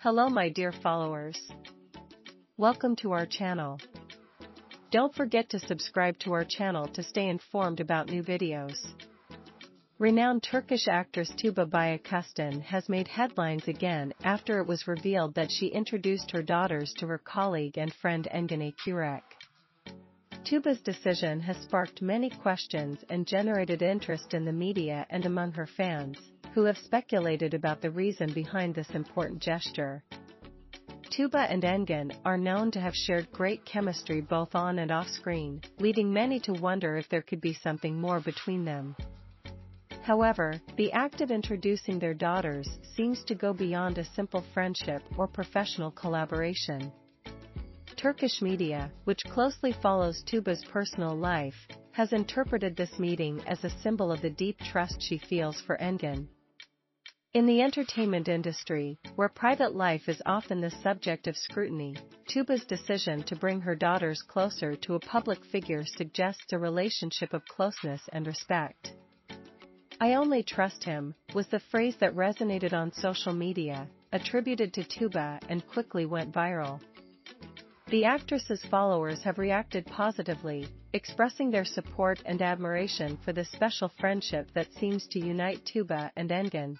Hello my dear followers. Welcome to our channel. Don't forget to subscribe to our channel to stay informed about new videos. Renowned Turkish actress Tuba Büyüküstün has made headlines again after it was revealed that she introduced her daughters to her colleague and friend Engin Akyürek. Tuba's decision has sparked many questions and generated interest in the media and among her fans, who have speculated about the reason behind this important gesture. Tuba and Engin are known to have shared great chemistry both on and off screen, leading many to wonder if there could be something more between them. However, the act of introducing their daughters seems to go beyond a simple friendship or professional collaboration. Turkish media, which closely follows Tuba's personal life, has interpreted this meeting as a symbol of the deep trust she feels for Engin. In the entertainment industry, where private life is often the subject of scrutiny, Tuba's decision to bring her daughters closer to a public figure suggests a relationship of closeness and respect. I only trust him, was the phrase that resonated on social media, attributed to Tuba and quickly went viral. The actress's followers have reacted positively, expressing their support and admiration for the special friendship that seems to unite Tuba and Engin.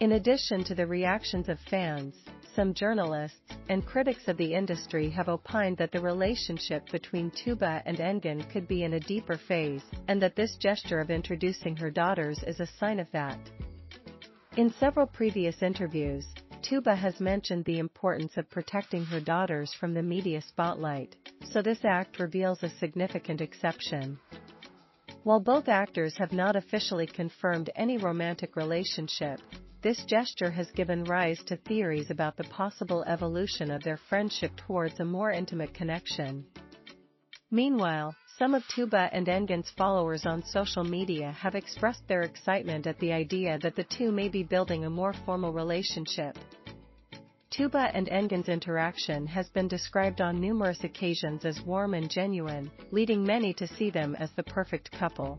In addition to the reactions of fans, some journalists and critics of the industry have opined that the relationship between Tuba and Engin could be in a deeper phase, and that this gesture of introducing her daughters is a sign of that. In several previous interviews, Tuba has mentioned the importance of protecting her daughters from the media spotlight, so this act reveals a significant exception. While both actors have not officially confirmed any romantic relationship, this gesture has given rise to theories about the possible evolution of their friendship towards a more intimate connection. Meanwhile, some of Tuba and Engin's followers on social media have expressed their excitement at the idea that the two may be building a more formal relationship. Tuba and Engin's interaction has been described on numerous occasions as warm and genuine, leading many to see them as the perfect couple.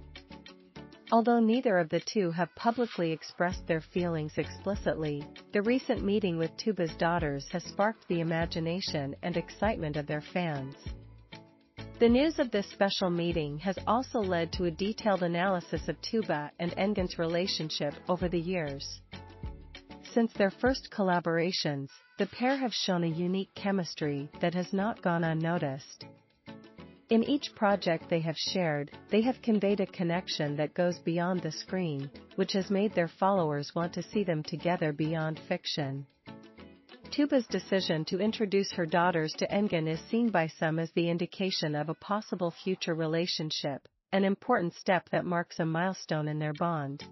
Although neither of the two have publicly expressed their feelings explicitly, the recent meeting with Tuba's daughters has sparked the imagination and excitement of their fans. The news of this special meeting has also led to a detailed analysis of Tuba and Engin's relationship over the years. Since their first collaborations, the pair have shown a unique chemistry that has not gone unnoticed. In each project they have shared, they have conveyed a connection that goes beyond the screen, which has made their followers want to see them together beyond fiction. Tuba's decision to introduce her daughters to Engin is seen by some as the indication of a possible future relationship, an important step that marks a milestone in their bond.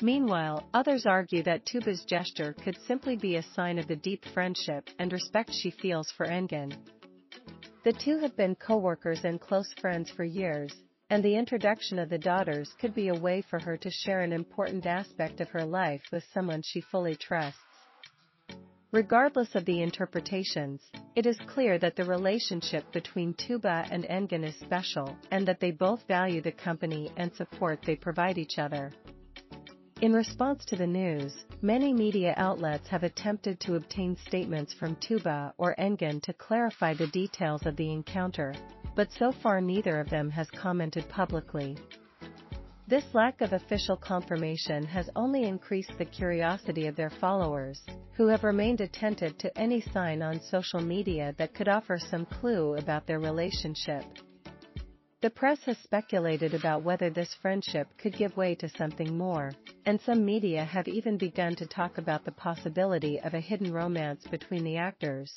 Meanwhile, others argue that Tuba's gesture could simply be a sign of the deep friendship and respect she feels for Engin. The two have been co-workers and close friends for years, and the introduction of the daughters could be a way for her to share an important aspect of her life with someone she fully trusts. Regardless of the interpretations, it is clear that the relationship between Tuba and Engin is special and that they both value the company and support they provide each other. In response to the news, many media outlets have attempted to obtain statements from Tuba or Engin to clarify the details of the encounter, but so far neither of them has commented publicly. This lack of official confirmation has only increased the curiosity of their followers, who have remained attentive to any sign on social media that could offer some clue about their relationship. The press has speculated about whether this friendship could give way to something more, and some media have even begun to talk about the possibility of a hidden romance between the actors.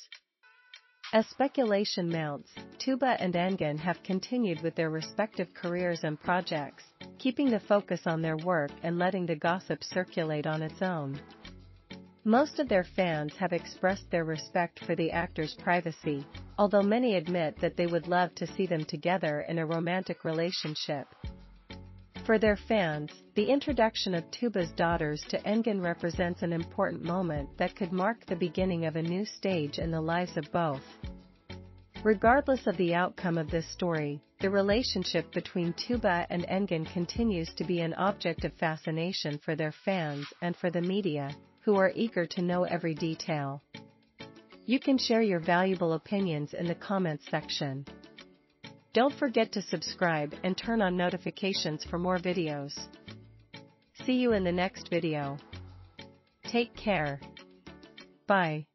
As speculation mounts, Tuba and Engin have continued with their respective careers and projects, keeping the focus on their work and letting the gossip circulate on its own. Most of their fans have expressed their respect for the actors' privacy, although many admit that they would love to see them together in a romantic relationship. For their fans, the introduction of Tuba's daughters to Engin represents an important moment that could mark the beginning of a new stage in the lives of both. Regardless of the outcome of this story, the relationship between Tuba and Engin continues to be an object of fascination for their fans and for the media, who are eager to know every detail. You can share your valuable opinions in the comments section. Don't forget to subscribe and turn on notifications for more videos. See you in the next video. Take care. Bye.